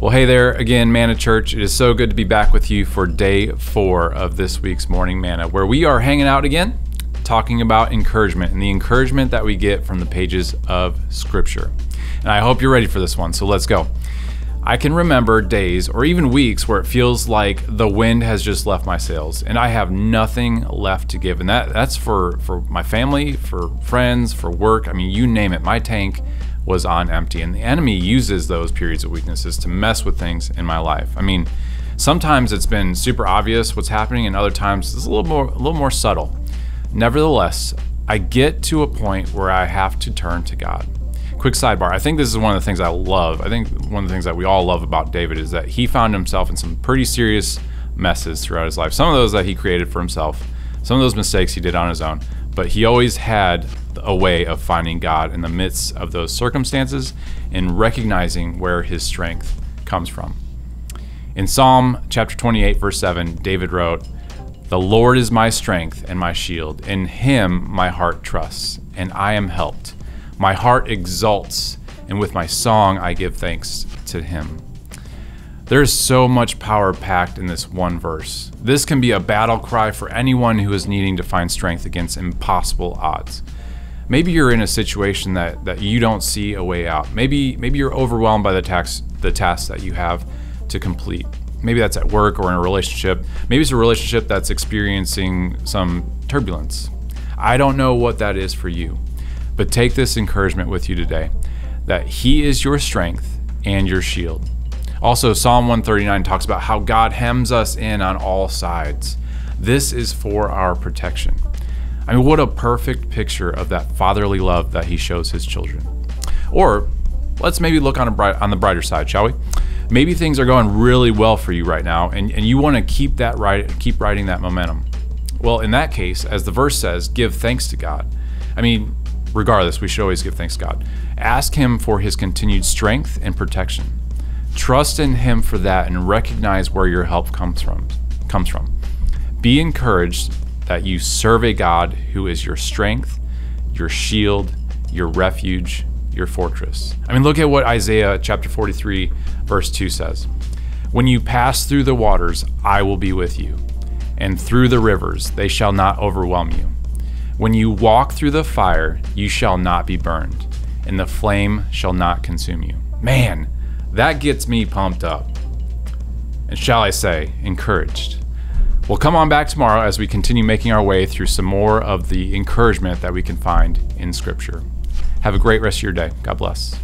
Well, hey there again, Manna Church. It is so good to be back with you for day four of this week's Morning Manna, where we are hanging out again, talking about encouragement and the encouragement that we get from the pages of Scripture. And I hope you're ready for this one, so let's go. I can remember days or even weeks where it feels like the wind has just left my sails and I have nothing left to give. And that, that's for, for my family, for friends, for work. I mean, you name it. My tank was on empty. And the enemy uses those periods of weaknesses to mess with things in my life. I mean, sometimes it's been super obvious what's happening, and other times it's a little more a little more subtle. Nevertheless, I get to a point where I have to turn to God. Quick sidebar. I think this is one of the things I love. I think one of the things that we all love about David is that he found himself in some pretty serious messes throughout his life. Some of those that he created for himself, some of those mistakes he did on his own, but he always had a way of finding God in the midst of those circumstances and recognizing where his strength comes from. In Psalm chapter 28, verse 7, David wrote, The Lord is my strength and my shield. In him my heart trusts, and I am helped. My heart exults, and with my song I give thanks to him. There's so much power packed in this one verse. This can be a battle cry for anyone who is needing to find strength against impossible odds maybe you're in a situation that, that you don't see a way out. Maybe maybe you're overwhelmed by the tax the tasks that you have to complete. Maybe that's at work or in a relationship. Maybe it's a relationship that's experiencing some turbulence. I don't know what that is for you, but take this encouragement with you today that He is your strength and your shield. Also, Psalm 139 talks about how God hems us in on all sides. This is for our protection. I mean, what a perfect picture of that fatherly love that he shows his children. Or let's maybe look on, a bright, on the brighter side, shall we? Maybe things are going really well for you right now, and, and you want to keep that right, keep riding that momentum. Well, in that case, as the verse says, give thanks to God. I mean, regardless, we should always give thanks to God. Ask Him for His continued strength and protection. Trust in Him for that, and recognize where your help comes from. Comes from. Be encouraged that you serve a God who is your strength, your shield, your refuge, your fortress. I mean, look at what Isaiah chapter 43, verse 2 says When you pass through the waters, I will be with you, and through the rivers, they shall not overwhelm you. When you walk through the fire, you shall not be burned, and the flame shall not consume you. Man, that gets me pumped up. And shall I say, encouraged. We'll come on back tomorrow as we continue making our way through some more of the encouragement that we can find in Scripture. Have a great rest of your day. God bless.